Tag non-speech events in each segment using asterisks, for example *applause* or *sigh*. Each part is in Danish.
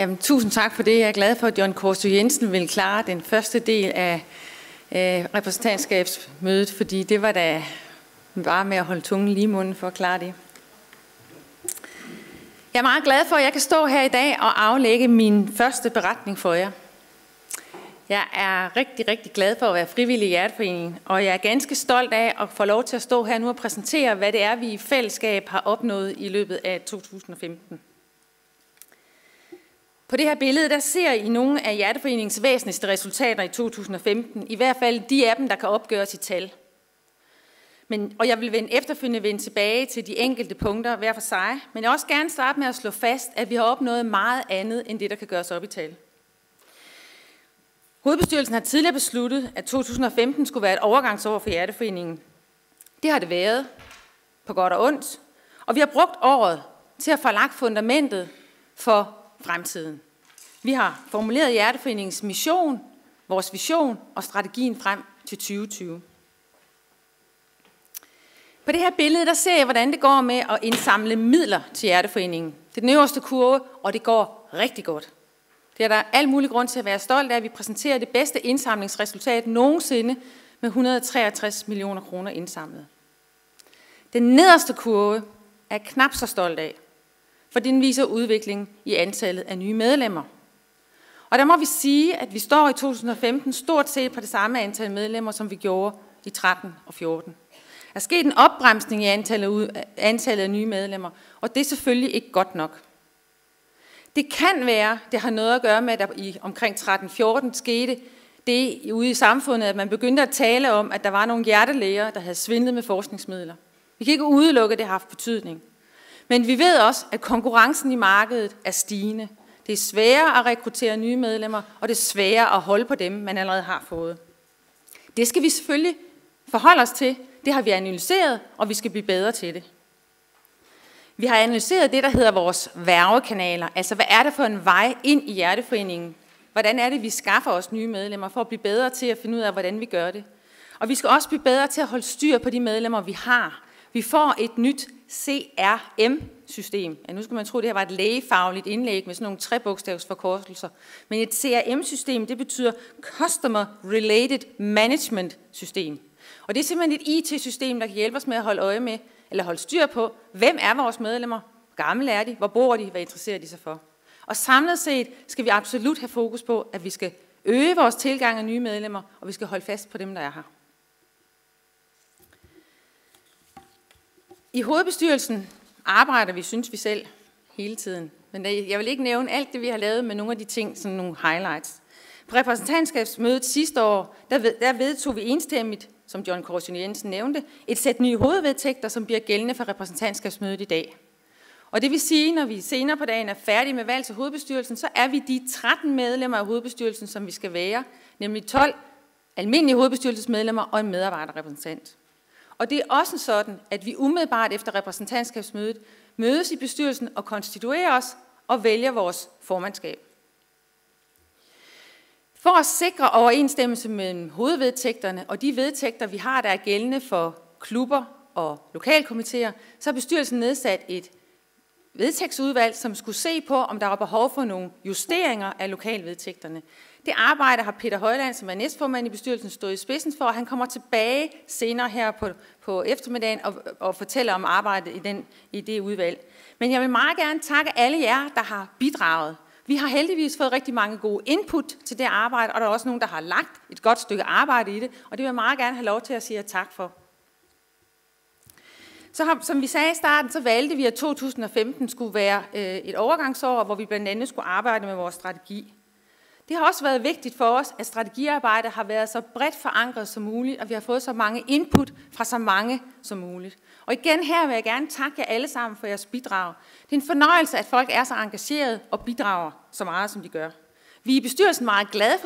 Jamen, tusind tak for det. Jeg er glad for, at John Korsu Jensen vil klare den første del af øh, repræsentantskabsmødet, fordi det var da bare med at holde tungen lige i munden for at klare det. Jeg er meget glad for, at jeg kan stå her i dag og aflægge min første beretning for jer. Jeg er rigtig, rigtig glad for at være frivillig i Hjerteforeningen, og jeg er ganske stolt af at få lov til at stå her nu og præsentere, hvad det er, vi i fællesskab har opnået i løbet af 2015. På det her billede, der ser I nogle af Hjerteforeningens væsentligste resultater i 2015. I hvert fald de af dem, der kan opgøres i tal. Men, og jeg vil vende, efterfølgende vende tilbage til de enkelte punkter hver for sig. Men jeg vil også gerne starte med at slå fast, at vi har opnået meget andet end det, der kan gøres op i tal. Hovedbestyrelsen har tidligere besluttet, at 2015 skulle være et overgangsår for Hjerteforeningen. Det har det været, på godt og ondt. Og vi har brugt året til at få lagt fundamentet for fremtiden. Vi har formuleret Hjerteforeningens mission, vores vision og strategien frem til 2020. På det her billede, der ser jeg, hvordan det går med at indsamle midler til Hjerteforeningen. Det er den øverste kurve, og det går rigtig godt. Det er der al mulig grund til at være stolt af, at vi præsenterer det bedste indsamlingsresultat nogensinde med 163 millioner kroner indsamlet. Den nederste kurve er jeg knap så stolt af, for den viser udvikling i antallet af nye medlemmer. Og der må vi sige, at vi står i 2015 stort set på det samme antal medlemmer, som vi gjorde i 13 og 14. Der er sket en opbremsning i antallet, antallet af nye medlemmer, og det er selvfølgelig ikke godt nok. Det kan være, det har noget at gøre med, at der i omkring 13-14 skete det ude i samfundet, at man begyndte at tale om, at der var nogle hjertelæger, der havde svindlet med forskningsmidler. Vi kan ikke udelukke, at det har haft betydning. Men vi ved også, at konkurrencen i markedet er stigende. Det er sværere at rekruttere nye medlemmer, og det er sværere at holde på dem, man allerede har fået. Det skal vi selvfølgelig forholde os til. Det har vi analyseret, og vi skal blive bedre til det. Vi har analyseret det, der hedder vores værvekanaler. Altså, hvad er det for en vej ind i Hjerteforeningen? Hvordan er det, vi skaffer os nye medlemmer for at blive bedre til at finde ud af, hvordan vi gør det? Og vi skal også blive bedre til at holde styr på de medlemmer, vi har. Vi får et nyt CRM-system. Ja, nu skulle man tro, at det her var et lægefagligt indlæg med sådan nogle trebogstavsforkortelser. Men et CRM-system, det betyder Customer Related Management System. Og det er simpelthen et IT-system, der kan hjælpe os med at holde øje med, eller holde styr på, hvem er vores medlemmer, hvor gamle er de, hvor bor de, hvad interesserer de sig for. Og samlet set skal vi absolut have fokus på, at vi skal øge vores tilgang af nye medlemmer, og vi skal holde fast på dem, der er her. I hovedbestyrelsen arbejder vi, synes vi selv, hele tiden. Men jeg vil ikke nævne alt det, vi har lavet med nogle af de ting, sådan nogle highlights. På repræsentantskabsmødet sidste år, der, ved, der vedtog vi enstemmigt, som John Korsen Jensen nævnte, et sæt nye hovedvedtægter, som bliver gældende for repræsentantskabsmødet i dag. Og det vil sige, når vi senere på dagen er færdige med valg til hovedbestyrelsen, så er vi de 13 medlemmer af hovedbestyrelsen, som vi skal være, nemlig 12 almindelige hovedbestyrelsesmedlemmer og en medarbejderrepræsentant. Og det er også sådan, at vi umiddelbart efter repræsentantskabsmødet mødes i bestyrelsen og konstituerer os og vælger vores formandskab. For at sikre overensstemmelse mellem hovedvedtægterne og de vedtægter, vi har, der er gældende for klubber og lokalkomiteer, så har bestyrelsen nedsat et vedtægtsudvalg, som skulle se på, om der var behov for nogle justeringer af lokalvedtægterne. Det arbejde har Peter Højland, som er næstformand i bestyrelsen, stået i spidsen for, og han kommer tilbage senere her på, på eftermiddagen og, og fortæller om arbejdet i, den, i det udvalg. Men jeg vil meget gerne takke alle jer, der har bidraget. Vi har heldigvis fået rigtig mange gode input til det arbejde, og der er også nogen, der har lagt et godt stykke arbejde i det, og det vil jeg meget gerne have lov til at sige tak for. Så har, som vi sagde i starten, så valgte vi, at 2015 skulle være øh, et overgangsår, hvor vi blandt andet skulle arbejde med vores strategi. Det har også været vigtigt for os, at strategiarbejdet har været så bredt forankret som muligt, og vi har fået så mange input fra så mange som muligt. Og igen her vil jeg gerne takke jer alle sammen for jeres bidrag. Det er en fornøjelse, at folk er så engagerede og bidrager så meget, som de gør. Vi er i bestyrelsen meget glade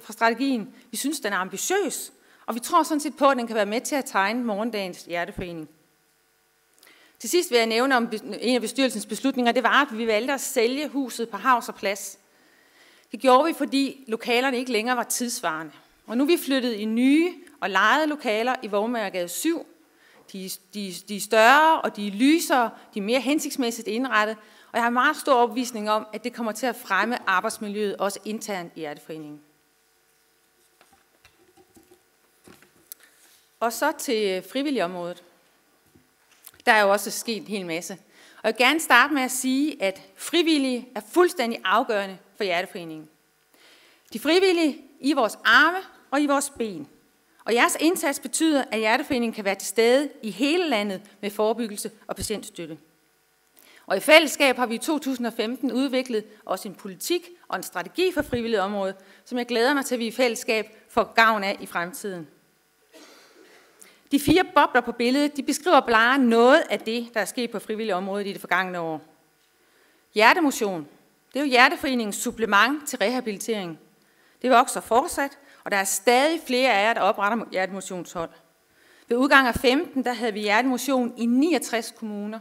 for strategien. Vi synes, den er ambitiøs, og vi tror sådan set på, at den kan være med til at tegne morgendagens hjerteforening. Til sidst vil jeg nævne om en af bestyrelsens beslutninger, det var, at vi valgte at sælge huset på Havs og Plads. Det gjorde vi, fordi lokalerne ikke længere var tidsvarende. Og nu er vi flyttet i nye og lejede lokaler i Vormærgade 7. De, de, de er større, og de er lysere, de er mere hensigtsmæssigt indrettet, og jeg har meget stor opvisning om, at det kommer til at fremme arbejdsmiljøet, også internt i Hjerteforeningen. Og så til øh, frivilligområdet. Der er jo også sket en hel masse. Og jeg vil gerne starte med at sige, at frivillige er fuldstændig afgørende for Hjerteforeningen. De frivillige i vores arme og i vores ben. Og jeres indsats betyder, at Hjerteforeningen kan være til stede i hele landet med forebyggelse og patientstøtte. Og i fællesskab har vi i 2015 udviklet også en politik og en strategi for frivilligt område, som jeg glæder mig til, at vi i fællesskab får gavn af i fremtiden. De fire bobler på billedet, de beskriver bare noget af det, der er sket på frivillig område i det forgangne år. Hjertemotion, det er jo Hjerteforeningens supplement til rehabilitering. Det vokser fortsat, og der er stadig flere af jer, der opretter hjertemotionshold. Ved udgang af 15, der havde vi hjertemotion i 69 kommuner.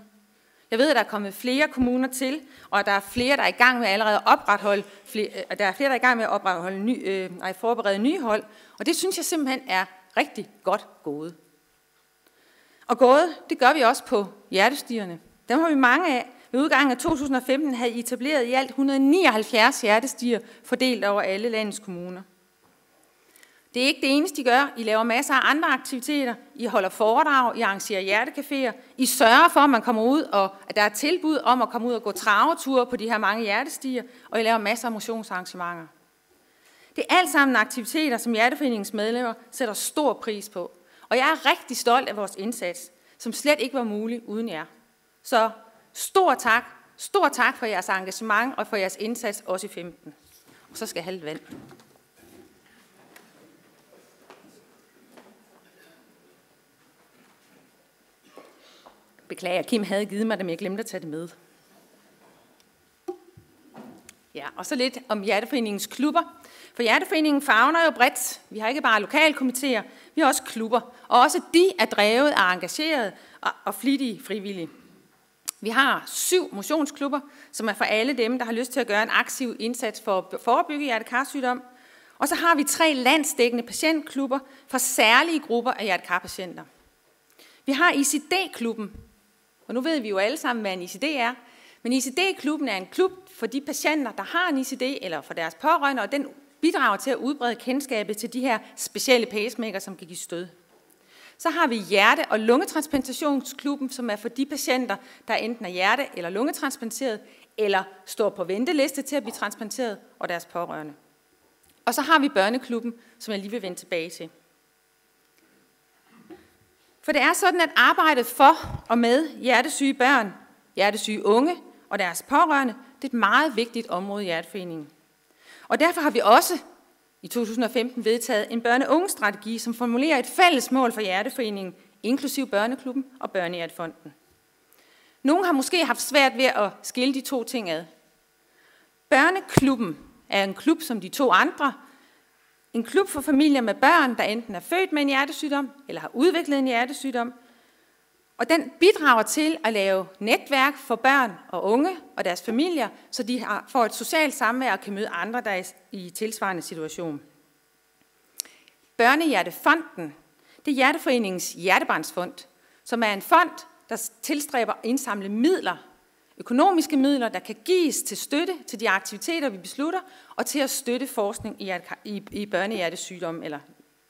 Jeg ved, at der er kommet flere kommuner til, og der er flere, der er i gang med allerede at opretholde, flere, øh, der er flere, der er i gang med at opretholde ny, øh, nej, forberede nye hold, og det synes jeg simpelthen er rigtig godt gået. Og gået, det gør vi også på hjertestierne. Dem har vi mange af. Ved udgangen af 2015 havde I etableret i alt 179 hjertestier fordelt over alle landets kommuner. Det er ikke det eneste, I gør. I laver masser af andre aktiviteter. I holder foredrag, I arrangerer hjertecaféer. I sørger for, at man kommer ud, og at der er tilbud om at komme ud og gå traveture på de her mange hjertestier, og I laver masser af motionsarrangementer. Det er alt sammen aktiviteter, som Hjerteforeningens medlemmer sætter stor pris på. Og jeg er rigtig stolt af vores indsats, som slet ikke var mulig uden jer. Så stor tak, stor tak for jeres engagement og for jeres indsats også i 15. Og så skal jeg have lidt vand. Beklager, Kim havde givet mig det, men jeg glemte at tage det med. Ja, og så lidt om Hjerteforeningens klubber. For Hjerteforeningen fagner jo bredt. Vi har ikke bare lokalkomitéer, vi har også klubber. Og også de er drevet af engagerede og flittige frivillige. Vi har syv motionsklubber, som er for alle dem, der har lyst til at gøre en aktiv indsats for at forebygge hjertekarsygdom. Og så har vi tre landsdækkende patientklubber for særlige grupper af hjertekarpatienter. Vi har ICD-klubben, og nu ved vi jo alle sammen, hvad en ICD er. Men ICD-klubben er en klub for de patienter, der har en ICD, eller for deres pårørende, og den bidrager til at udbrede kendskabet til de her specielle pacemaker, som kan give stød. Så har vi hjerte- og lungetransplantationsklubben, som er for de patienter, der enten er hjerte- eller lungetransplanteret, eller står på venteliste til at blive transplanteret, og deres pårørende. Og så har vi børneklubben, som jeg lige vil vende tilbage til. For det er sådan, at arbejdet for og med hjertesyge børn, hjertesyge unge og deres pårørende, det er et meget vigtigt område i Hjerteforeningen. Og derfor har vi også i 2015 vedtaget en børne-unge-strategi, som formulerer et fælles mål for Hjerteforeningen, inklusiv Børneklubben og Børnehjertefonden. Nogle har måske haft svært ved at skille de to ting ad. Børneklubben er en klub som de to andre, en klub for familier med børn, der enten er født med en hjertesygdom eller har udviklet en hjertesygdom. Og den bidrager til at lave netværk for børn og unge og deres familier, så de får et socialt samvær og kan møde andre, der er i tilsvarende situation. Børnehjertefonden, det er Hjerteforeningens hjertebarnsfond, som er en fond, der tilstræber at indsamle midler økonomiske midler, der kan gives til støtte til de aktiviteter, vi beslutter, og til at støtte forskning i, i, i børnehjertesygdomme, eller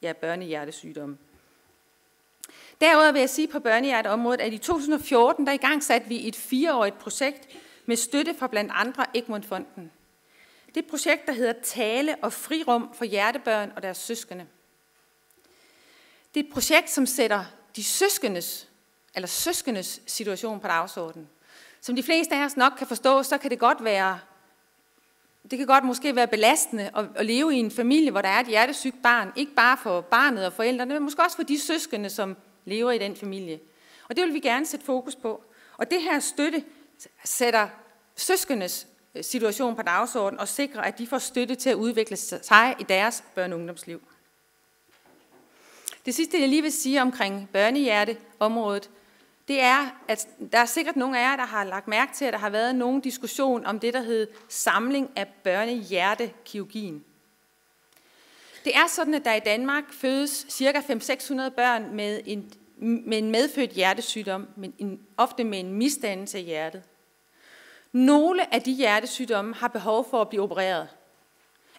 ja, børnehjertesygdomme. Derudover vil jeg sige på børnehjerteområdet, at i 2014 der i gang satte vi et fireårigt projekt med støtte fra blandt andre Egmont-fonden. Det er et projekt, der hedder Tale og Frirum for hjertebørn og deres søskende. Det er et projekt, som sætter de søskendes, eller søskendes situation på dagsordenen. Som de fleste af os nok kan forstå, så kan det godt være, det kan godt måske være belastende at, at leve i en familie, hvor der er et hjertesygt barn. Ikke bare for barnet og forældrene, men måske også for de søskende, som lever i den familie. Og det vil vi gerne sætte fokus på. Og det her støtte sætter søskendes øh, situation på dagsordenen og sikrer, at de får støtte til at udvikle sig i deres børne- og ungdomsliv. Det sidste, jeg lige vil sige omkring børnehjerteområdet, det er, at der er sikkert nogle af jer, der har lagt mærke til, at der har været nogen diskussion om det, der hed samling af børnehjertekirurgien. Det er sådan, at der i Danmark fødes ca. 500-600 børn med en med en medfødt hjertesygdom, men en, ofte med en misdannelse af hjertet. Nogle af de hjertesygdomme har behov for at blive opereret.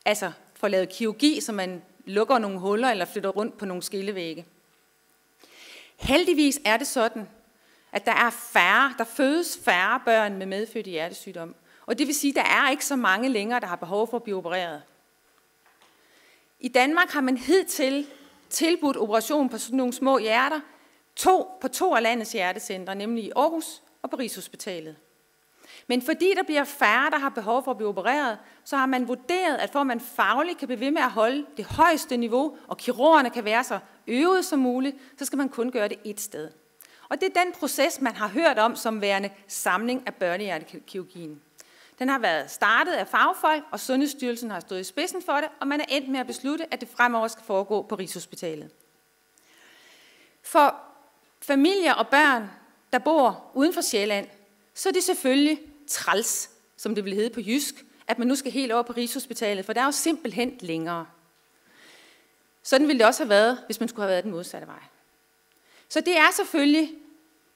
Altså for lavet kirurgi, så man lukker nogle huller eller flytter rundt på nogle skillevægge. Heldigvis er det sådan, at der er færre, der fødes færre børn med medfødt hjertesygdom. Og det vil sige, at der er ikke så mange længere, der har behov for at blive opereret. I Danmark har man hidtil tilbudt operation på sådan nogle små hjerter, to på to af landets hjertecentre, nemlig i Aarhus og på Rigshospitalet. Men fordi der bliver færre, der har behov for at blive opereret, så har man vurderet, at for at man fagligt kan blive ved med at holde det højeste niveau, og kirurgerne kan være så øvet som muligt, så skal man kun gøre det et sted. Og det er den proces, man har hørt om som værende samling af børnehjertekirurgien. Den har været startet af fagfolk, og Sundhedsstyrelsen har stået i spidsen for det, og man er endt med at beslutte, at det fremover skal foregå på Rigshospitalet. For familier og børn, der bor uden for Sjælland, så er det selvfølgelig træls, som det vil hedde på jysk, at man nu skal helt over på Rigshospitalet, for der er jo simpelthen længere. Sådan ville det også have været, hvis man skulle have været den modsatte vej. Så det er selvfølgelig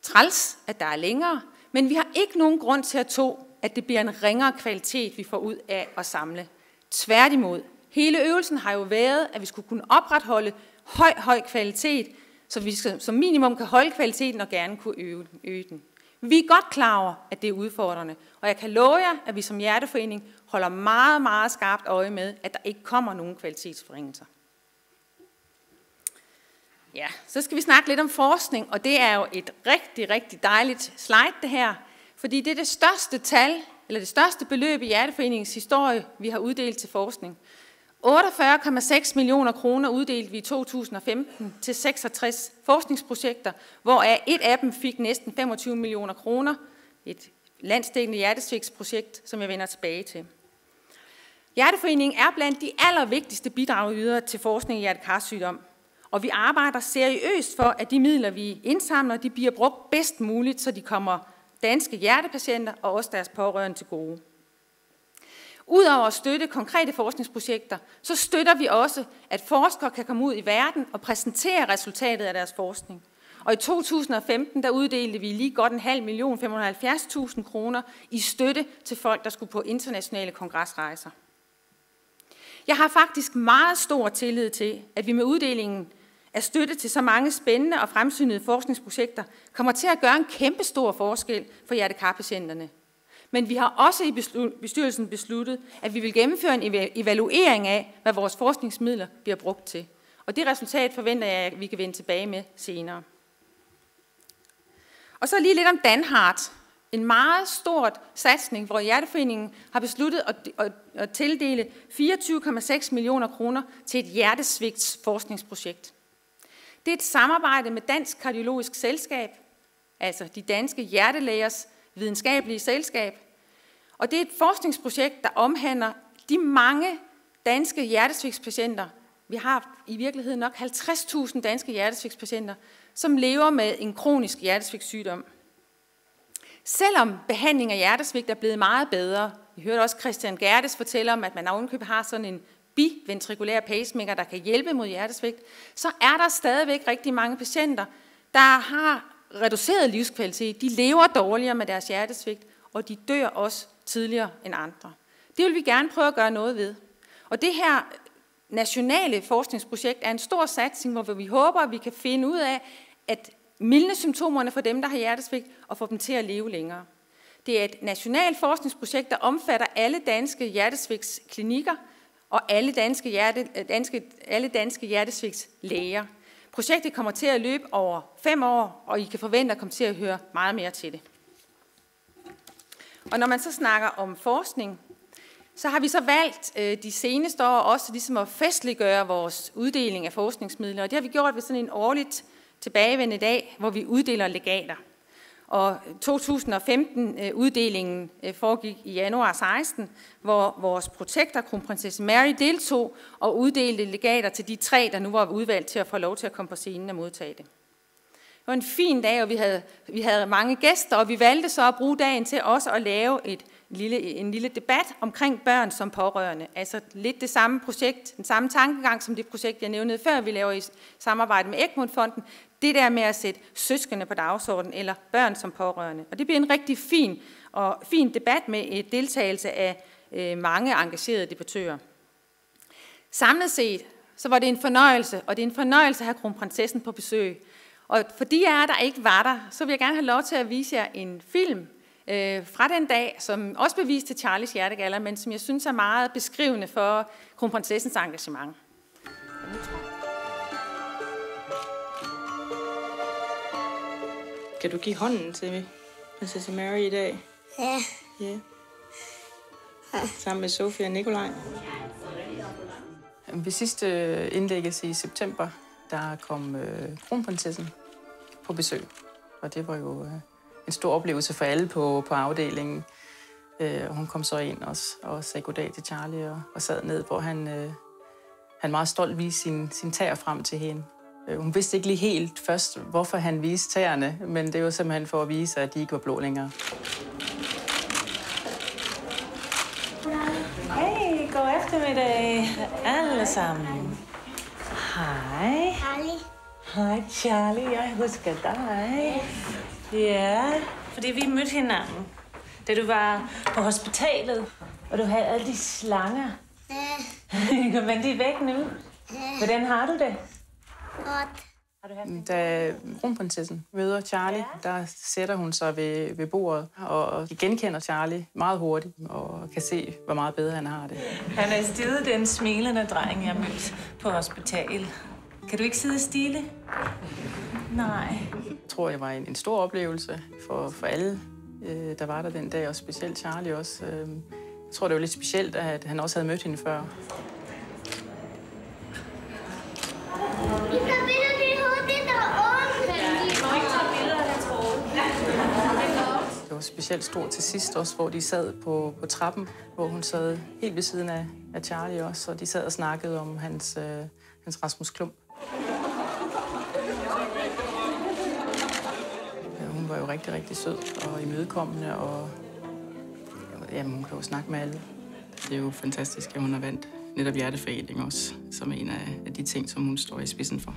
træls, at der er længere, men vi har ikke nogen grund til at tro, at det bliver en ringere kvalitet, vi får ud af at samle. Tværtimod. Hele øvelsen har jo været, at vi skulle kunne opretholde høj, høj kvalitet, så vi som minimum kan holde kvaliteten og gerne kunne øge, øge den. Vi er godt klar over, at det er udfordrende, og jeg kan love jer, at vi som hjerteforening holder meget, meget skarpt øje med, at der ikke kommer nogen kvalitetsforringelser. Ja, så skal vi snakke lidt om forskning, og det er jo et rigtig, rigtig dejligt slide det her, fordi det er det største tal, eller det største beløb i Hjerteforeningens historie, vi har uddelt til forskning. 48,6 millioner kroner uddelte vi i 2015 til 66 forskningsprojekter, hvoraf et af dem fik næsten 25 millioner kroner. Et landsdækkende hjertesvigtsprojekt, som jeg vender tilbage til. Hjerteforeningen er blandt de allervigtigste bidragydere til forskning i hjertekarsygdom, og vi arbejder seriøst for, at de midler, vi indsamler, de bliver brugt bedst muligt, så de kommer danske hjertepatienter og også deres pårørende til gode. Udover at støtte konkrete forskningsprojekter, så støtter vi også, at forskere kan komme ud i verden og præsentere resultatet af deres forskning. Og i 2015 der uddelte vi lige godt en halv million, 570.000 kroner i støtte til folk, der skulle på internationale kongresrejser. Jeg har faktisk meget stor tillid til, at vi med uddelingen af støtte til så mange spændende og fremsynede forskningsprojekter kommer til at gøre en kæmpe stor forskel for hjertekarpatienterne. Men vi har også i bestyrelsen besluttet, at vi vil gennemføre en evaluering af, hvad vores forskningsmidler bliver brugt til. Og det resultat forventer jeg, at vi kan vende tilbage med senere. Og så lige lidt om Danhart. En meget stort satsning, hvor Hjerteforeningen har besluttet at, tildele 24,6 millioner kroner til et hjertesvigts forskningsprojekt. Det er et samarbejde med Dansk Kardiologisk Selskab, altså de danske hjertelægers videnskabelige selskab. Og det er et forskningsprojekt, der omhandler de mange danske hjertesvigtspatienter. Vi har i virkeligheden nok 50.000 danske hjertesvigtspatienter, som lever med en kronisk hjertesvigtssygdom. Selvom behandling af hjertesvigt er blevet meget bedre, vi hørte også Christian Gerdes fortælle om, at man ovenkøbet har sådan en biventrikulære pacemaker, der kan hjælpe mod hjertesvigt, så er der stadigvæk rigtig mange patienter, der har reduceret livskvalitet. De lever dårligere med deres hjertesvigt, og de dør også tidligere end andre. Det vil vi gerne prøve at gøre noget ved. Og det her nationale forskningsprojekt er en stor satsning, hvor vi håber, at vi kan finde ud af at mildne symptomerne for dem, der har hjertesvigt, og få dem til at leve længere. Det er et nationalt forskningsprojekt, der omfatter alle danske hjertesvigtsklinikker, og alle danske, hjerte, danske, alle danske hjertesvigtslæger. Projektet kommer til at løbe over fem år, og I kan forvente at komme til at høre meget mere til det. Og når man så snakker om forskning, så har vi så valgt øh, de seneste år også ligesom at festliggøre vores uddeling af forskningsmidler, og det har vi gjort ved sådan en årligt tilbagevendende dag, hvor vi uddeler legater. Og 2015-uddelingen øh, øh, foregik i januar 16, hvor vores protektor, kronprinsesse Mary, deltog og uddelte legater til de tre, der nu var udvalgt til at få lov til at komme på scenen og modtage det. Det var en fin dag, og vi havde, vi havde mange gæster, og vi valgte så at bruge dagen til også at lave et lille, en lille debat omkring børn som pårørende. Altså lidt det samme projekt, den samme tankegang som det projekt, jeg nævnte før, vi laver i samarbejde med Egmont-fonden. Det der med at sætte søskende på dagsordenen, eller børn som pårørende. Og det bliver en rigtig fin, og fin debat med et deltagelse af øh, mange engagerede debattører. Samlet set, så var det en fornøjelse, og det er en fornøjelse at have kronprinsessen på besøg. Og for de af jer, der ikke var der, så vil jeg gerne have lov til at vise jer en film øh, fra den dag, som også blev vist til Hjertegaller, men som jeg synes er meget beskrivende for kronprinsessens engagement. Kan du give hånden til prinsesse Mary i dag? Ja. Ja. Sammen med Sofie og Nikolaj. Ved sidste indlæggelse i september, der kom øh, kronprinsessen på besøg. Og det var jo øh, en stor oplevelse for alle på, på afdelingen. Øh, og hun kom så ind også og sagde goddag til Charlie og, og sad ned, hvor han, øh, han meget stolt viste sin, sin tær frem til hende. Øh, hun vidste ikke lige helt først, hvorfor han viste tæerne, men det var simpelthen for at vise, at de ikke var blå længere. Hej, god eftermiddag alle sammen. Hej. Charlie. Hej Charlie, jeg husker dig. Ja, fordi vi mødte hinanden, da du var på hospitalet, og du havde alle de slanger. Ja. *laughs* Men de er væk nu. Hvordan har du det? Godt. Da kronprinsessen møder Charlie, der sætter hun sig ved, ved bordet, og de genkender Charlie meget hurtigt, og kan se, hvor meget bedre han har det. Han er stilet den smilende dreng, jeg mødte på hospitalet. Kan du ikke sidde stille? Nej. Jeg tror, det var en, en stor oplevelse for, for alle, øh, der var der den dag, og specielt Charlie også. Øh, jeg tror, det var lidt specielt, at han også havde mødt hende før. Vi tager billeder til hovedet, der er Det var specielt stort til sidst også, hvor de sad på, på trappen, hvor hun sad helt ved siden af, af Charlie også, og de sad og snakkede om hans, øh, hans Rasmus Klump. Ja, hun var jo rigtig, rigtig sød og imødekommende, og jamen, hun kan jo snakke med alle. Det er jo fantastisk, at hun har vandt netop Hjerteforening også, som en af, de ting, som hun står i spidsen for.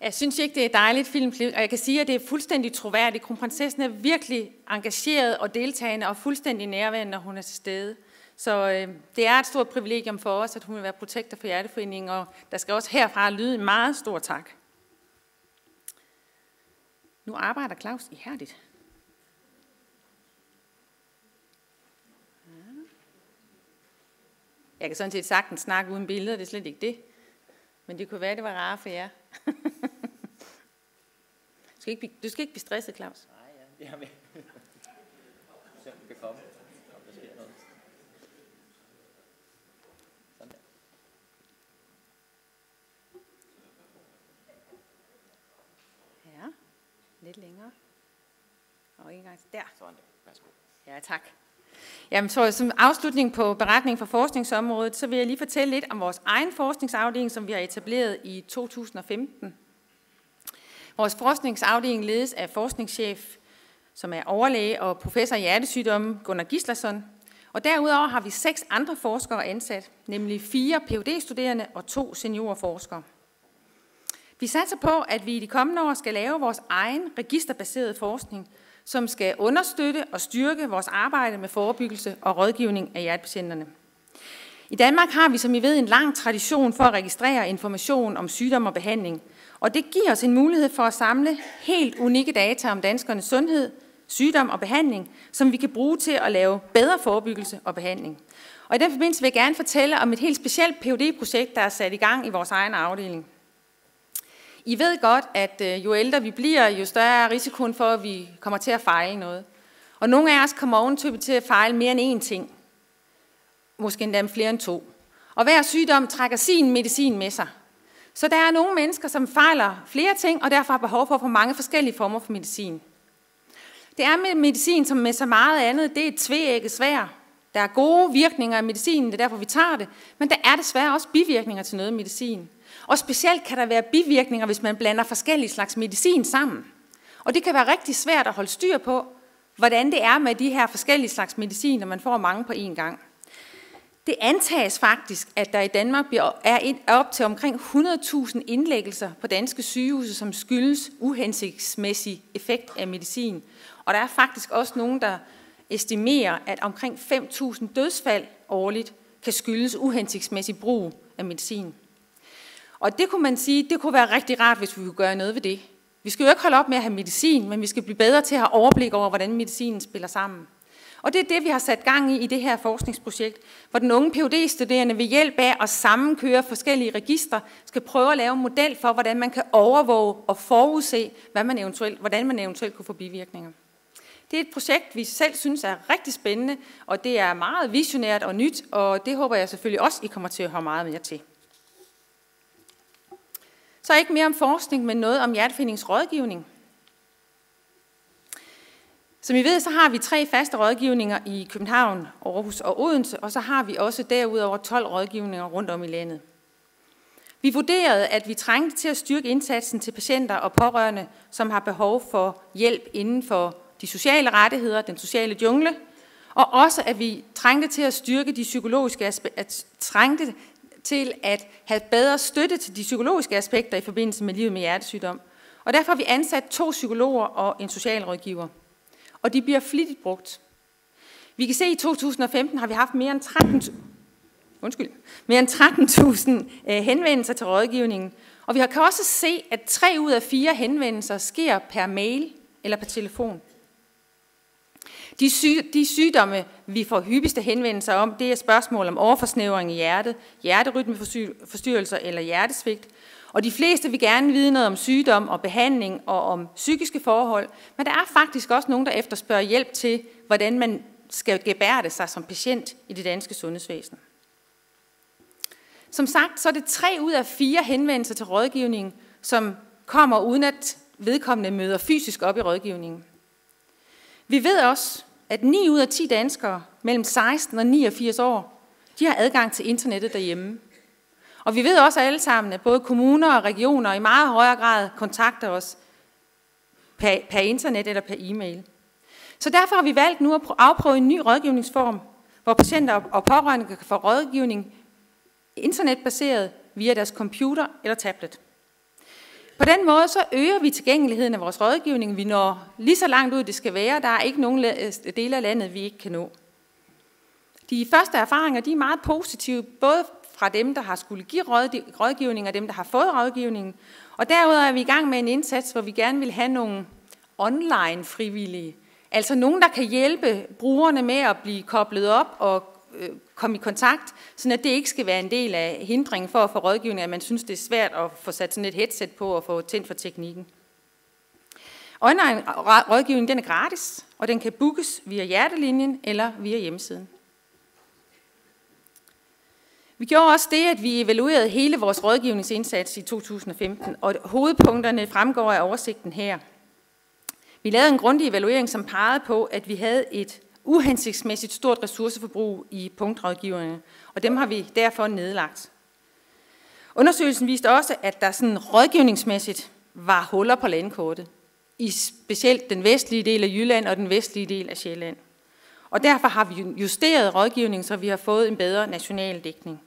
Jeg synes ikke, det er et dejligt film, og jeg kan sige, at det er fuldstændig troværdigt. Kronprinsessen er virkelig engageret og deltagende og fuldstændig nærværende, når hun er til stede. Så øh, det er et stort privilegium for os, at hun vil være protektor for Hjerteforeningen, og der skal også herfra lyde en meget stor tak. Nu arbejder Claus ihærdigt. Jeg kan sådan set sagtens snakke uden billeder, det er slet ikke det. Men det kunne være, det var rart for jer. du, *laughs* skal ikke, du skal ikke blive stresset, Claus. Nej, ja, jeg er med. Om du kan komme, om der sker noget. Sådan der. Ja, lidt længere. Og en gang der. Sådan der. Værsgo. Ja, tak. Jamen, så som afslutning på beretningen for forskningsområdet, så vil jeg lige fortælle lidt om vores egen forskningsafdeling, som vi har etableret i 2015. Vores forskningsafdeling ledes af forskningschef, som er overlæge og professor i hjertesygdomme, Gunnar Gislason. Og derudover har vi seks andre forskere ansat, nemlig fire Ph.D.-studerende og to seniorforskere. Vi satser på, at vi i de kommende år skal lave vores egen registerbaseret forskning, som skal understøtte og styrke vores arbejde med forebyggelse og rådgivning af hjertepatienterne. I Danmark har vi, som I ved, en lang tradition for at registrere information om sygdom og behandling, og det giver os en mulighed for at samle helt unikke data om danskernes sundhed, sygdom og behandling, som vi kan bruge til at lave bedre forebyggelse og behandling. Og i den forbindelse vil jeg gerne fortælle om et helt specielt phd projekt der er sat i gang i vores egen afdeling. I ved godt, at øh, jo ældre vi bliver, jo større er risikoen for, at vi kommer til at fejle noget. Og nogle af os kommer ovenkøbet til at fejle mere end én ting. Måske endda flere end to. Og hver sygdom trækker sin medicin med sig. Så der er nogle mennesker, som fejler flere ting, og derfor har behov for at få mange forskellige former for medicin. Det er med medicin, som med så meget andet, det er et tveægget svær. Der er gode virkninger af medicinen, det er derfor, vi tager det, men der er desværre også bivirkninger til noget medicin. Og specielt kan der være bivirkninger, hvis man blander forskellige slags medicin sammen. Og det kan være rigtig svært at holde styr på, hvordan det er med de her forskellige slags medicin, når man får mange på én gang. Det antages faktisk, at der i Danmark er op til omkring 100.000 indlæggelser på danske sygehuse, som skyldes uhensigtsmæssig effekt af medicin. Og der er faktisk også nogen, der estimerer, at omkring 5.000 dødsfald årligt kan skyldes uhensigtsmæssig brug af medicin. Og det kunne man sige, det kunne være rigtig rart, hvis vi kunne gøre noget ved det. Vi skal jo ikke holde op med at have medicin, men vi skal blive bedre til at have overblik over, hvordan medicinen spiller sammen. Og det er det, vi har sat gang i i det her forskningsprojekt, hvor den unge phd studerende ved hjælp af at sammenkøre forskellige registre skal prøve at lave en model for, hvordan man kan overvåge og forudse, hvad man eventuelt, hvordan man eventuelt kunne få bivirkninger. Det er et projekt, vi selv synes er rigtig spændende, og det er meget visionært og nyt, og det håber jeg selvfølgelig også, I kommer til at have meget mere til. Så ikke mere om forskning, men noget om hjertefindingsrådgivning. Som I ved, så har vi tre faste rådgivninger i København, Aarhus og Odense, og så har vi også derudover 12 rådgivninger rundt om i landet. Vi vurderede, at vi trængte til at styrke indsatsen til patienter og pårørende, som har behov for hjælp inden for de sociale rettigheder, den sociale jungle, og også at vi trængte til at styrke de psykologiske aspekter, trængte til at have bedre støtte til de psykologiske aspekter i forbindelse med livet med hjertesygdom. Og derfor har vi ansat to psykologer og en socialrådgiver. Og de bliver flittigt brugt. Vi kan se, at i 2015 har vi haft mere end 13, undskyld, mere end 13.000 øh, henvendelser til rådgivningen. Og vi kan også se, at tre ud af fire henvendelser sker per mail eller per telefon. De, syg, de sygdomme, vi får hyppigste henvendelser om, det er spørgsmål om overforsnævring i hjertet, hjerterytmeforstyrrelser eller hjertesvigt. Og de fleste vil gerne vide noget om sygdom og behandling og om psykiske forhold, men der er faktisk også nogen, der efterspørger hjælp til, hvordan man skal gebærde sig som patient i det danske sundhedsvæsen. Som sagt, så er det tre ud af fire henvendelser til rådgivningen, som kommer uden at vedkommende møder fysisk op i rådgivningen. Vi ved også, at 9 ud af 10 danskere mellem 16 og 89 år, de har adgang til internettet derhjemme. Og vi ved også alle sammen, at både kommuner og regioner i meget højere grad kontakter os per, per internet eller per e-mail. Så derfor har vi valgt nu at afprøve en ny rådgivningsform, hvor patienter og pårørende kan få rådgivning internetbaseret via deres computer eller tablet. På den måde så øger vi tilgængeligheden af vores rådgivning. Vi når lige så langt ud, det skal være. Der er ikke nogen øh, dele af landet, vi ikke kan nå. De første erfaringer de er meget positive, både fra dem, der har skulle give rådgivning, og dem, der har fået rådgivningen. Og derudover er vi i gang med en indsats, hvor vi gerne vil have nogle online frivillige. Altså nogen, der kan hjælpe brugerne med at blive koblet op og øh, komme i kontakt, så at det ikke skal være en del af hindringen for at få rådgivning, at man synes, det er svært at få sat sådan et headset på og få tændt for teknikken. Online-rådgivning den er gratis, og den kan bookes via hjertelinjen eller via hjemmesiden. Vi gjorde også det, at vi evaluerede hele vores rådgivningsindsats i 2015, og hovedpunkterne fremgår af oversigten her. Vi lavede en grundig evaluering, som pegede på, at vi havde et uhensigtsmæssigt stort ressourceforbrug i punktrådgiverne, og dem har vi derfor nedlagt. Undersøgelsen viste også, at der sådan rådgivningsmæssigt var huller på landkortet, i specielt den vestlige del af Jylland og den vestlige del af Sjælland. Og derfor har vi justeret rådgivningen, så vi har fået en bedre national dækning.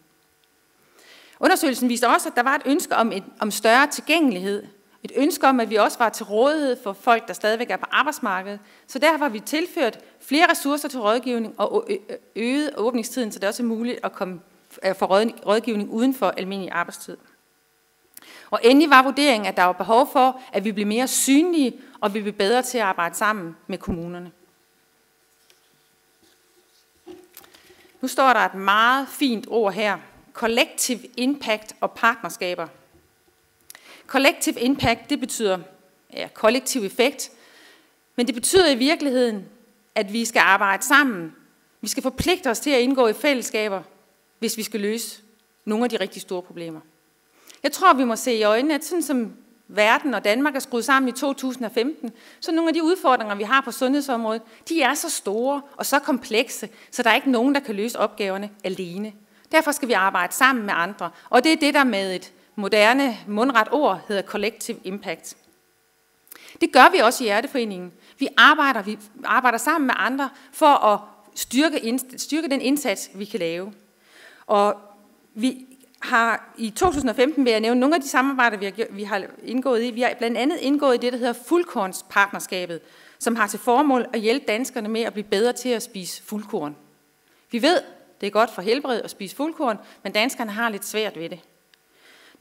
Undersøgelsen viste også, at der var et ønske om, et, om større tilgængelighed et ønske om, at vi også var til rådighed for folk, der stadigvæk er på arbejdsmarkedet. Så derfor har vi tilført flere ressourcer til rådgivning og øget åbningstiden, så det også er muligt at komme øh, få rådgivning uden for almindelig arbejdstid. Og endelig var vurderingen, at der var behov for, at vi blev mere synlige, og vi blev bedre til at arbejde sammen med kommunerne. Nu står der et meget fint ord her. Collective Impact og Partnerskaber. Collective impact, det betyder ja, kollektiv effekt, men det betyder i virkeligheden, at vi skal arbejde sammen. Vi skal forpligte os til at indgå i fællesskaber, hvis vi skal løse nogle af de rigtig store problemer. Jeg tror, vi må se i øjnene, at sådan som verden og Danmark er skruet sammen i 2015, så nogle af de udfordringer, vi har på sundhedsområdet, de er så store og så komplekse, så der er ikke nogen, der kan løse opgaverne alene. Derfor skal vi arbejde sammen med andre. Og det er det, der med et moderne mundret ord hedder collective impact. Det gør vi også i Hjerteforeningen. Vi arbejder, vi arbejder sammen med andre for at styrke, styrke den indsats, vi kan lave. Og vi har i 2015, vil jeg nævne nogle af de samarbejder, vi har, vi har indgået i. Vi har blandt andet indgået i det, der hedder fuldkornspartnerskabet, som har til formål at hjælpe danskerne med at blive bedre til at spise fuldkorn. Vi ved, det er godt for helbred at spise fuldkorn, men danskerne har lidt svært ved det.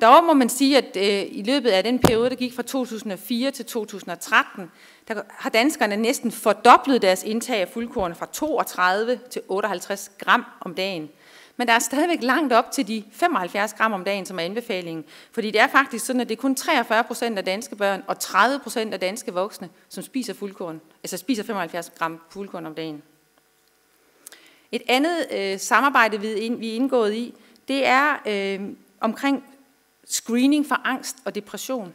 Dog må man sige, at øh, i løbet af den periode, der gik fra 2004 til 2013, der har danskerne næsten fordoblet deres indtag af fuldkorn fra 32 til 58 gram om dagen. Men der er stadigvæk langt op til de 75 gram om dagen, som er anbefalingen. Fordi det er faktisk sådan, at det er kun 43 procent af danske børn og 30 procent af danske voksne, som spiser fuldkorn, altså spiser 75 gram fuldkorn om dagen. Et andet øh, samarbejde, vi, vi er indgået i, det er øh, omkring screening for angst og depression.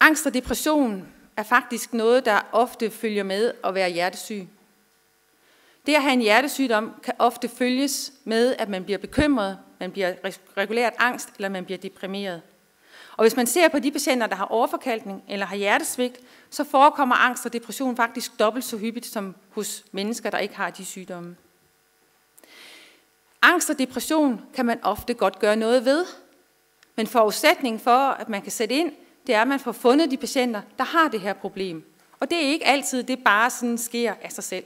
Angst og depression er faktisk noget, der ofte følger med at være hjertesyg. Det at have en hjertesygdom kan ofte følges med, at man bliver bekymret, man bliver regulært angst eller man bliver deprimeret. Og hvis man ser på de patienter, der har overforkalkning eller har hjertesvigt, så forekommer angst og depression faktisk dobbelt så hyppigt som hos mennesker, der ikke har de sygdomme. Angst og depression kan man ofte godt gøre noget ved, men forudsætningen for, at man kan sætte ind, det er, at man får fundet de patienter, der har det her problem. Og det er ikke altid, det bare sådan sker af sig selv.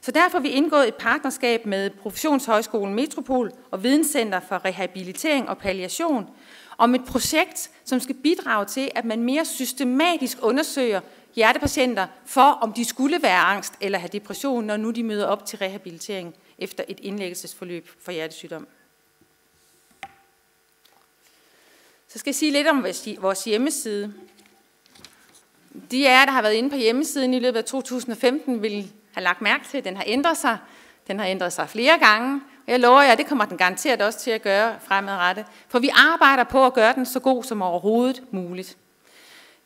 Så derfor har vi indgået et partnerskab med Professionshøjskolen Metropol og Videnscenter for Rehabilitering og Palliation om et projekt, som skal bidrage til, at man mere systematisk undersøger hjertepatienter for, om de skulle være angst eller have depression, når nu de møder op til rehabilitering efter et indlæggelsesforløb for hjertesygdom. Så skal jeg sige lidt om vores hjemmeside. De af jer, der har været inde på hjemmesiden i løbet af 2015, vil have lagt mærke til, at den har ændret sig. Den har ændret sig flere gange, og jeg lover jer, det kommer den garanteret også til at gøre fremadrettet. For vi arbejder på at gøre den så god som overhovedet muligt.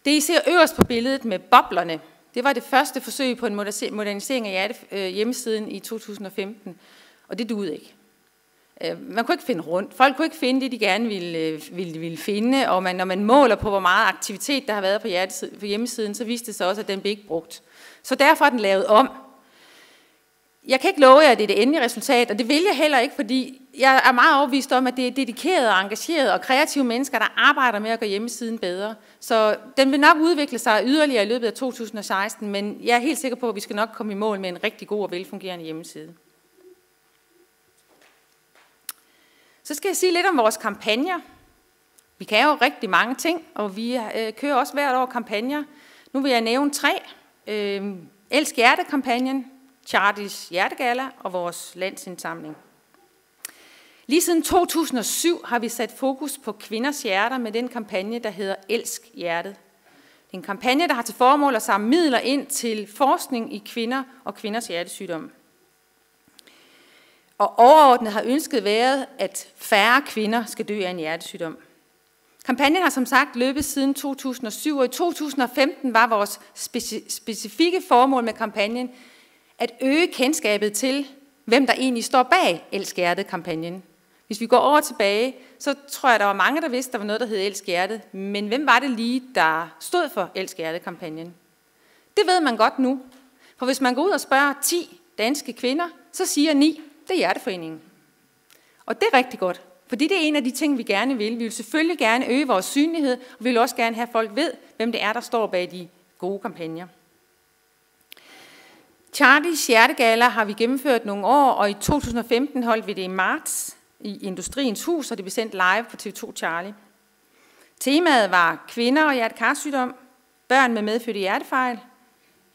Det I ser øverst på billedet med boblerne, det var det første forsøg på en modernisering af øh, hjemmesiden i 2015, og det duede ikke. Øh, man kunne ikke finde rundt. Folk kunne ikke finde det, de gerne ville, øh, ville, ville finde, og man, når man måler på, hvor meget aktivitet der har været på, på hjemmesiden, så viste det sig også, at den blev ikke brugt. Så derfor er den lavet om. Jeg kan ikke love jer, at det er det endelige resultat, og det vil jeg heller ikke, fordi jeg er meget overbevist om, at det er dedikerede, engagerede og kreative mennesker, der arbejder med at gøre hjemmesiden bedre. Så den vil nok udvikle sig yderligere i løbet af 2016, men jeg er helt sikker på, at vi skal nok komme i mål med en rigtig god og velfungerende hjemmeside. Så skal jeg sige lidt om vores kampagner. Vi kan jo rigtig mange ting, og vi øh, kører også hvert år kampagner. Nu vil jeg nævne tre. Øh, Elsk Hjerte-kampagnen, Charlies Hjertegala og vores landsindsamling. Lige siden 2007 har vi sat fokus på kvinders hjerter med den kampagne, der hedder Elsk Hjertet. Det er en kampagne, der har til formål at samle midler ind til forskning i kvinder og kvinders hjertesygdom. Og overordnet har ønsket været, at færre kvinder skal dø af en hjertesygdom. Kampagnen har som sagt løbet siden 2007, og i 2015 var vores specifikke formål med kampagnen at øge kendskabet til, hvem der egentlig står bag Elsk Hjertet-kampagnen. Hvis vi går over tilbage, så tror jeg, der var mange, der vidste, der var noget, der hed Elsk Hjertet. Men hvem var det lige, der stod for Elsk Hjertet-kampagnen? Det ved man godt nu. For hvis man går ud og spørger 10 danske kvinder, så siger 9, det er Hjerteforeningen. Og det er rigtig godt, fordi det er en af de ting, vi gerne vil. Vi vil selvfølgelig gerne øge vores synlighed, og vi vil også gerne have, at folk ved, hvem det er, der står bag de gode kampagner. Charlies Hjertegala har vi gennemført nogle år, og i 2015 holdt vi det i marts i Industriens Hus, og det blev sendt live på TV2 Charlie. Temaet var kvinder og hjertekarsygdom, børn med medfødte hjertefejl,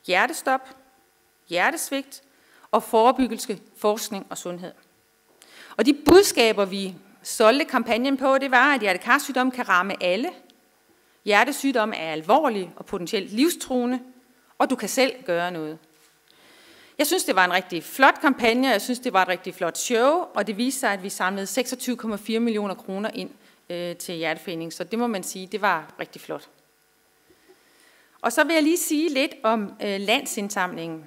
hjertestop, hjertesvigt og forebyggelse, forskning og sundhed. Og de budskaber, vi solgte kampagnen på, det var, at hjertekarsygdom kan ramme alle. Hjertesygdom er alvorlig og potentielt livstruende, og du kan selv gøre noget. Jeg synes, det var en rigtig flot kampagne, jeg synes, det var et rigtig flot show, og det viste sig, at vi samlede 26,4 millioner kroner ind øh, til Hjerteforeningen, så det må man sige, det var rigtig flot. Og så vil jeg lige sige lidt om øh, landsindsamlingen.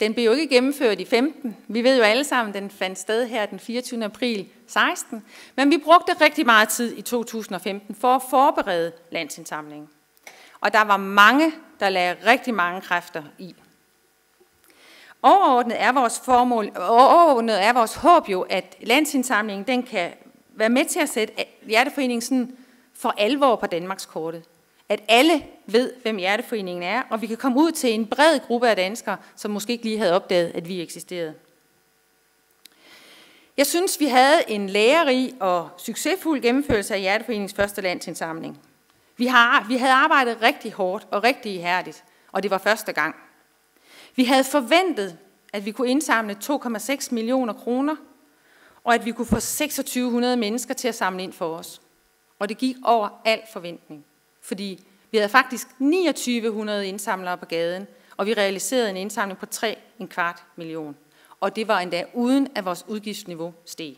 Den blev jo ikke gennemført i 15. Vi ved jo alle sammen, at den fandt sted her den 24. april 16. Men vi brugte rigtig meget tid i 2015 for at forberede landsindsamlingen. Og der var mange, der lagde rigtig mange kræfter i. Overordnet er vores formål, overordnet er vores håb jo, at landsindsamlingen den kan være med til at sætte Hjerteforeningen sådan for alvor på Danmarks kortet. At alle ved, hvem Hjerteforeningen er, og vi kan komme ud til en bred gruppe af danskere, som måske ikke lige havde opdaget, at vi eksisterede. Jeg synes, vi havde en lærerig og succesfuld gennemførelse af Hjerteforeningens første landsindsamling. Vi, har, vi havde arbejdet rigtig hårdt og rigtig ihærdigt, og det var første gang. Vi havde forventet, at vi kunne indsamle 2,6 millioner kroner, og at vi kunne få 2600 mennesker til at samle ind for os. Og det gik over al forventning, fordi vi havde faktisk 2900 indsamlere på gaden, og vi realiserede en indsamling på 3 en kvart million. Og det var endda uden at vores udgiftsniveau steg.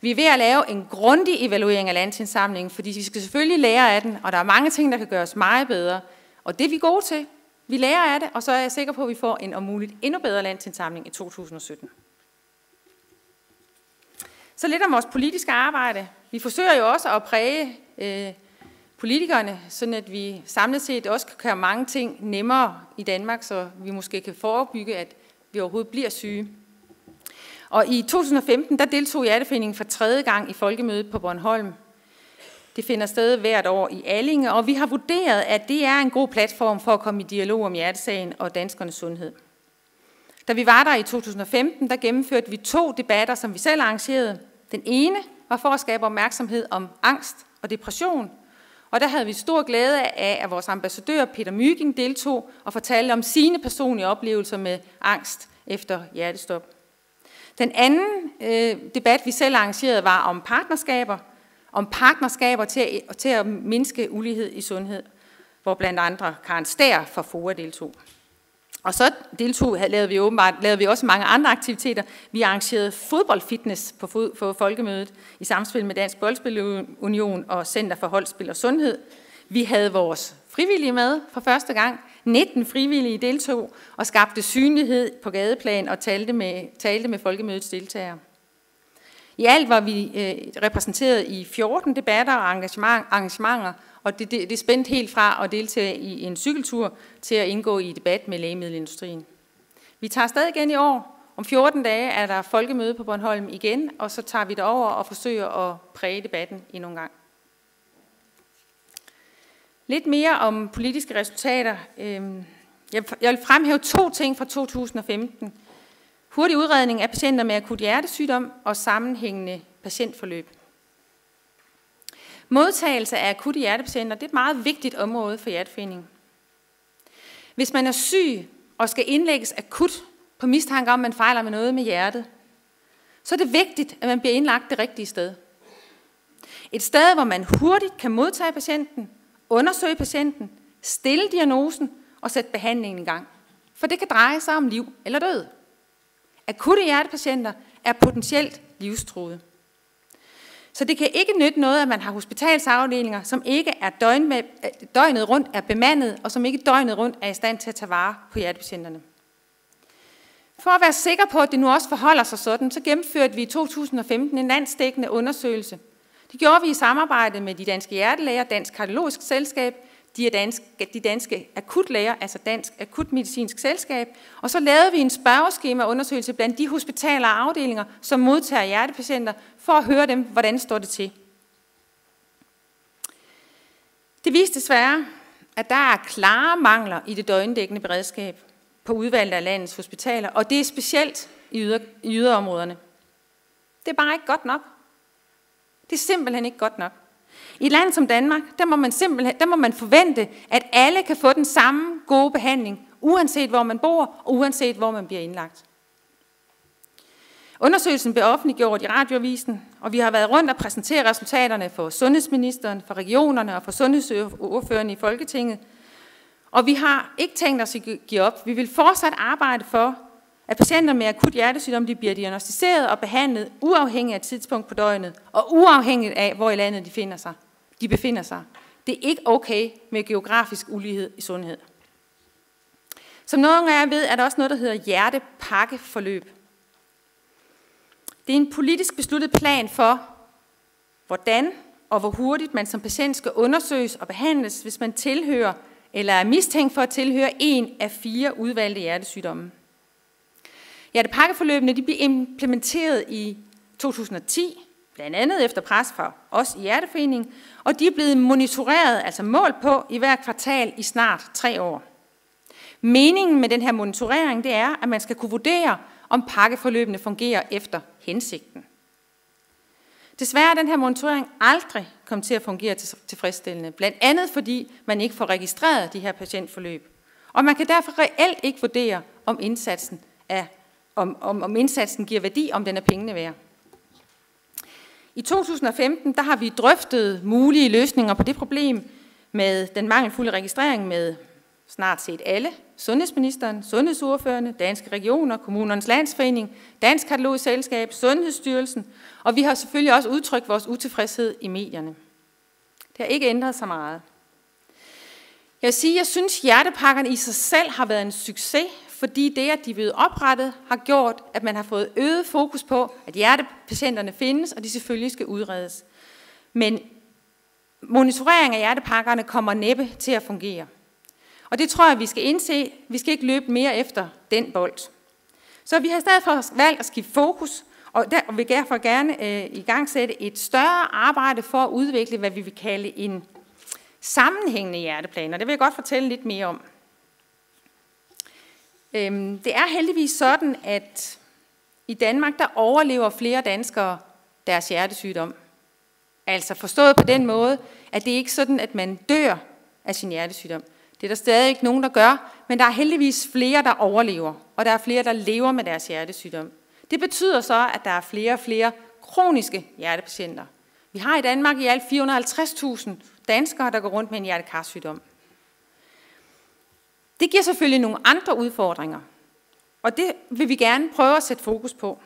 Vi er ved at lave en grundig evaluering af landsindsamlingen, fordi vi skal selvfølgelig lære af den, og der er mange ting, der kan gøres meget bedre. Og det er vi gode til. Vi lærer af det, og så er jeg sikker på, at vi får en om muligt endnu bedre landsindsamling i 2017. Så lidt om vores politiske arbejde. Vi forsøger jo også at præge øh, politikerne, sådan at vi samlet set også kan gøre mange ting nemmere i Danmark, så vi måske kan forebygge, at vi overhovedet bliver syge. Og i 2015, der deltog Hjerteforeningen for tredje gang i folkemødet på Bornholm. Det finder sted hvert år i Allinge, og vi har vurderet, at det er en god platform for at komme i dialog om hjertesagen og danskernes sundhed. Da vi var der i 2015, der gennemførte vi to debatter, som vi selv arrangerede. Den ene var for at skabe opmærksomhed om angst og depression, og der havde vi stor glæde af, at vores ambassadør Peter Myging deltog og fortalte om sine personlige oplevelser med angst efter hjertestop. Den anden øh, debat, vi selv arrangerede, var om partnerskaber, om partnerskaber til at, til at mindske ulighed i sundhed, hvor blandt andre Karen Stær fra FOA deltog. Og så deltog, lavede vi, åbenbart, lavede vi også mange andre aktiviteter. Vi arrangerede fodboldfitness på, fod, på folkemødet i samspil med Dansk Boldspilunion og Center for Holdspil og Sundhed. Vi havde vores frivillige med for første gang. 19 frivillige deltog og skabte synlighed på gadeplan og talte med, talte med folkemødets deltagere. I alt var vi øh, repræsenteret i 14 debatter og engagement, arrangementer, og det, det, det spændte helt fra at deltage i en cykeltur til at indgå i debat med lægemiddelindustrien. Vi tager stadig igen i år. Om 14 dage er der folkemøde på Bornholm igen, og så tager vi det over og forsøger at præge debatten endnu en gang. Lidt mere om politiske resultater. Øhm, jeg vil fremhæve to ting fra 2015. Hurtig udredning af patienter med akut hjertesygdom og sammenhængende patientforløb. Modtagelse af akutte hjertepatienter det er et meget vigtigt område for Hjerteforeningen. Hvis man er syg og skal indlægges akut på mistanke om, at man fejler med noget med hjertet, så er det vigtigt, at man bliver indlagt det rigtige sted. Et sted, hvor man hurtigt kan modtage patienten, undersøge patienten, stille diagnosen og sætte behandlingen i gang. For det kan dreje sig om liv eller død. Akutte hjertepatienter er potentielt livstruede. Så det kan ikke nytte noget, at man har hospitalsafdelinger, som ikke er døgn med, øh, døgnet rundt er bemandet, og som ikke døgnet rundt er i stand til at tage vare på hjertepatienterne. For at være sikker på, at det nu også forholder sig sådan, så gennemførte vi i 2015 en landstækkende undersøgelse. Det gjorde vi i samarbejde med de danske hjertelæger, Dansk Kardiologisk Selskab, de, danske, de danske akutlæger, altså Dansk Akutmedicinsk Selskab, og så lavede vi en spørgeskemaundersøgelse blandt de hospitaler og afdelinger, som modtager hjertepatienter, for at høre dem, hvordan står det til. Det viste desværre, at der er klare mangler i det døgndækkende beredskab på udvalgte af landets hospitaler, og det er specielt i, yder, i yderområderne. Det er bare ikke godt nok. Det er simpelthen ikke godt nok. I et land som Danmark, der må man simpelthen der må man forvente, at alle kan få den samme gode behandling, uanset hvor man bor og uanset hvor man bliver indlagt. Undersøgelsen blev offentliggjort i radioavisen, og vi har været rundt og præsentere resultaterne for sundhedsministeren, for regionerne og for sundhedsordførende i Folketinget. Og vi har ikke tænkt os at give op. Vi vil fortsat arbejde for, at patienter med akut hjertesygdom de bliver diagnostiseret og behandlet uafhængigt af tidspunkt på døgnet, og uafhængigt af, hvor i landet de, finder sig, de befinder sig. Det er ikke okay med geografisk ulighed i sundhed. Som nogle af jer ved, er der også noget, der hedder hjertepakkeforløb. Det er en politisk besluttet plan for, hvordan og hvor hurtigt man som patient skal undersøges og behandles, hvis man tilhører eller er mistænkt for at tilhøre en af fire udvalgte hjertesygdomme. Hjertepakkeforløbene de blev implementeret i 2010, blandt andet efter pres fra os i Hjerteforeningen, og de er blevet monitoreret, altså målt på, i hver kvartal i snart tre år. Meningen med den her monitorering, det er, at man skal kunne vurdere, om pakkeforløbene fungerer efter hensigten. Desværre er den her monitorering aldrig kommet til at fungere tilfredsstillende, blandt andet fordi man ikke får registreret de her patientforløb. Og man kan derfor reelt ikke vurdere, om indsatsen, er, om, om, om indsatsen giver værdi, om den er pengene værd. I 2015 der har vi drøftet mulige løsninger på det problem med den mangelfulde registrering med snart set alle, sundhedsministeren, sundhedsordførende, danske regioner, kommunernes landsforening, Dansk Katalogisk Selskab, Sundhedsstyrelsen, og vi har selvfølgelig også udtrykt vores utilfredshed i medierne. Det har ikke ændret sig meget. Jeg vil sige, jeg synes, at hjertepakkerne i sig selv har været en succes, fordi det, at de er blevet oprettet, har gjort, at man har fået øget fokus på, at hjertepatienterne findes, og de selvfølgelig skal udredes. Men monitorering af hjertepakkerne kommer næppe til at fungere. Og det tror jeg, vi skal indse. Vi skal ikke løbe mere efter den bold. Så vi har i stedet for valgt at skifte fokus, og der vil derfor gerne øh, i gang sætte et større arbejde for at udvikle, hvad vi vil kalde en sammenhængende hjerteplan, og det vil jeg godt fortælle lidt mere om. Øhm, det er heldigvis sådan, at i Danmark, der overlever flere danskere deres hjertesygdom. Altså forstået på den måde, at det er ikke sådan, at man dør af sin hjertesygdom. Det er der stadig ikke nogen, der gør, men der er heldigvis flere, der overlever, og der er flere, der lever med deres hjertesygdom. Det betyder så, at der er flere og flere kroniske hjertepatienter. Vi har i Danmark i alt 450.000 danskere, der går rundt med en hjertekarsygdom. Det giver selvfølgelig nogle andre udfordringer, og det vil vi gerne prøve at sætte fokus på.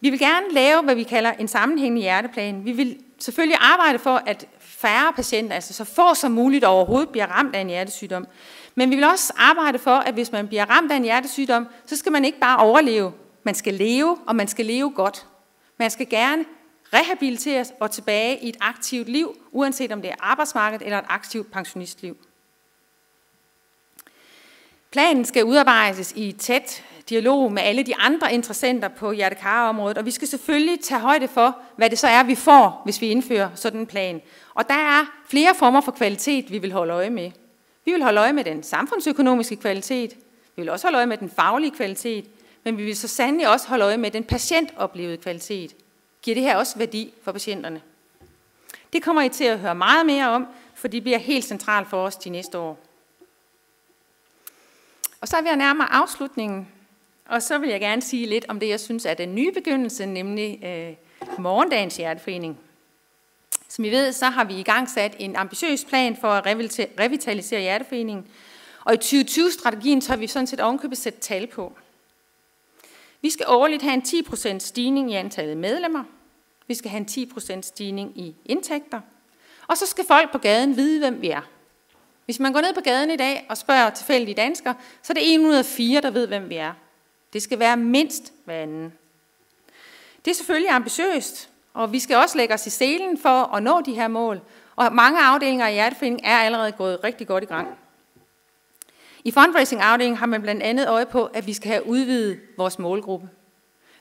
Vi vil gerne lave, hvad vi kalder en sammenhængende hjerteplan. Vi vil selvfølgelig arbejde for, at færre patienter, altså så få som muligt overhovedet, bliver ramt af en hjertesygdom. Men vi vil også arbejde for, at hvis man bliver ramt af en hjertesygdom, så skal man ikke bare overleve. Man skal leve, og man skal leve godt. Man skal gerne rehabiliteres og tilbage i et aktivt liv, uanset om det er arbejdsmarkedet eller et aktivt pensionistliv. Planen skal udarbejdes i tæt dialog med alle de andre interessenter på hjertekarområdet, og vi skal selvfølgelig tage højde for, hvad det så er, vi får, hvis vi indfører sådan en plan. Og der er flere former for kvalitet, vi vil holde øje med. Vi vil holde øje med den samfundsøkonomiske kvalitet, vi vil også holde øje med den faglige kvalitet, men vi vil så sandelig også holde øje med den patientoplevede kvalitet. Giver det her også værdi for patienterne? Det kommer I til at høre meget mere om, for det bliver helt centralt for os de næste år. Og så er vi nærmere afslutningen, og så vil jeg gerne sige lidt om det, jeg synes er den nye begyndelse, nemlig øh, morgendagens hjerteforening. Som I ved, så har vi i gang sat en ambitiøs plan for at revitalisere hjerteforeningen, og i 2020-strategien så har vi sådan set ovenkøbet sætte tal på. Vi skal årligt have en 10% stigning i antallet medlemmer. Vi skal have en 10% stigning i indtægter. Og så skal folk på gaden vide, hvem vi er. Hvis man går ned på gaden i dag og spørger tilfældige danskere, så er det en ud af fire, der ved, hvem vi er. Det skal være mindst hver anden. Det er selvfølgelig ambitiøst, og vi skal også lægge os i selen for at nå de her mål. Og mange afdelinger i hjerteforeningen er allerede gået rigtig godt i gang. I fundraising-afdelingen har man blandt andet øje på, at vi skal have udvidet vores målgruppe.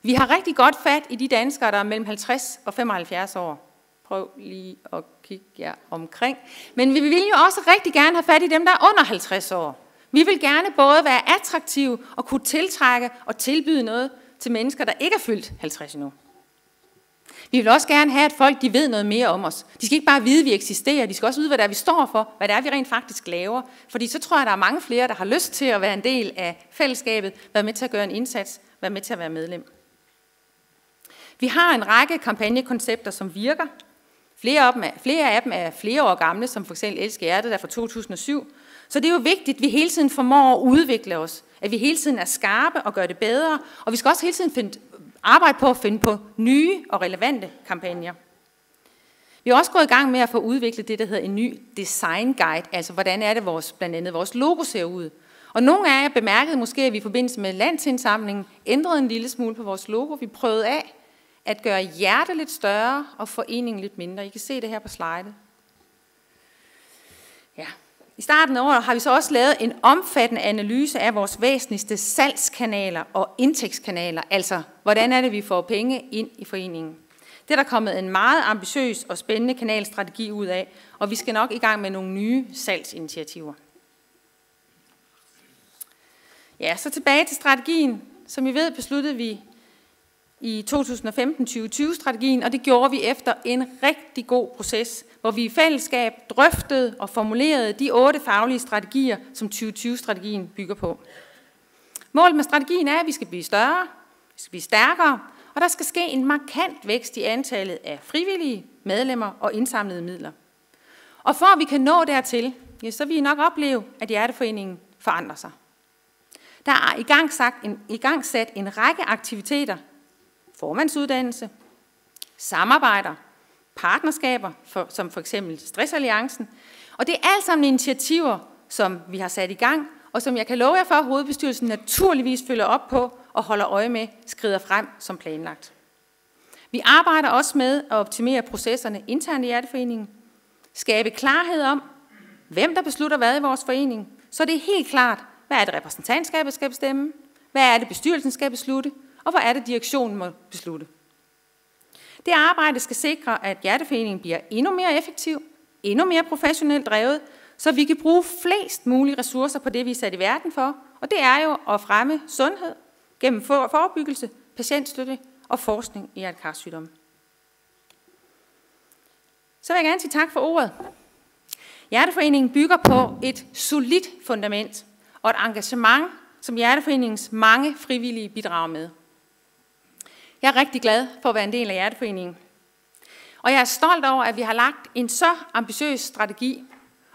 Vi har rigtig godt fat i de danskere, der er mellem 50 og 75 år. Prøv lige at kigge jer omkring. Men vi vil jo også rigtig gerne have fat i dem, der er under 50 år. Vi vil gerne både være attraktive og kunne tiltrække og tilbyde noget til mennesker, der ikke er fyldt 50 endnu. Vi vil også gerne have, at folk de ved noget mere om os. De skal ikke bare vide, at vi eksisterer, de skal også vide, hvad det er, vi står for, hvad det er, vi rent faktisk laver. Fordi så tror jeg, at der er mange flere, der har lyst til at være en del af fællesskabet, være med til at gøre en indsats, være med til at være medlem. Vi har en række kampagnekoncepter, som virker. Flere af dem er, flere, af dem er flere år gamle, som for eksempel Elske Hjertet, der fra 2007. Så det er jo vigtigt, at vi hele tiden formår at udvikle os. At vi hele tiden er skarpe og gør det bedre. Og vi skal også hele tiden finde, arbejde på at finde på nye og relevante kampagner. Vi er også gået i gang med at få udviklet det, der hedder en ny design guide, altså hvordan er det vores, blandt andet vores logo ser ud. Og nogle af jer bemærkede måske, at vi i forbindelse med landsindsamlingen ændrede en lille smule på vores logo. Vi prøvede af at gøre hjertet lidt større og foreningen lidt mindre. I kan se det her på slide. Ja. I starten af året har vi så også lavet en omfattende analyse af vores væsentligste salgskanaler og indtægtskanaler, altså hvordan er det, vi får penge ind i foreningen. Det er der kommet en meget ambitiøs og spændende kanalstrategi ud af, og vi skal nok i gang med nogle nye salgsinitiativer. Ja, så tilbage til strategien. Som I ved, besluttede vi i 2015-2020-strategien, og det gjorde vi efter en rigtig god proces, hvor vi i fællesskab drøftede og formulerede de otte faglige strategier, som 2020-strategien bygger på. Målet med strategien er, at vi skal blive større, vi skal blive stærkere, og der skal ske en markant vækst i antallet af frivillige medlemmer og indsamlede midler. Og for at vi kan nå dertil, ja, så vil I nok opleve, at Hjerteforeningen forandrer sig. Der er i gang, sagt en, i gang sat en række aktiviteter, formandsuddannelse, samarbejder, partnerskaber, for, som for eksempel Stressalliancen. Og det er alt sammen initiativer, som vi har sat i gang, og som jeg kan love jer for, at hovedbestyrelsen naturligvis følger op på og holder øje med, skrider frem som planlagt. Vi arbejder også med at optimere processerne internt i Hjerteforeningen, skabe klarhed om, hvem der beslutter hvad i vores forening, så det er helt klart, hvad er det repræsentantskabet skal bestemme, hvad er det bestyrelsen skal beslutte, og hvad er det direktionen må beslutte. Det arbejde skal sikre, at Hjerteforeningen bliver endnu mere effektiv, endnu mere professionelt drevet, så vi kan bruge flest mulige ressourcer på det, vi er sat i verden for, og det er jo at fremme sundhed gennem forebyggelse, patientstøtte og forskning i hjertekarsygdomme. Så vil jeg gerne sige tak for ordet. Hjerteforeningen bygger på et solidt fundament og et engagement, som Hjerteforeningens mange frivillige bidrager med. Jeg er rigtig glad for at være en del af Hjerteforeningen. Og jeg er stolt over, at vi har lagt en så ambitiøs strategi,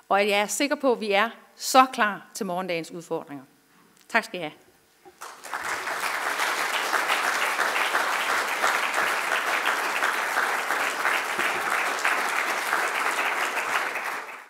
og at jeg er sikker på, at vi er så klar til morgendagens udfordringer. Tak skal I have.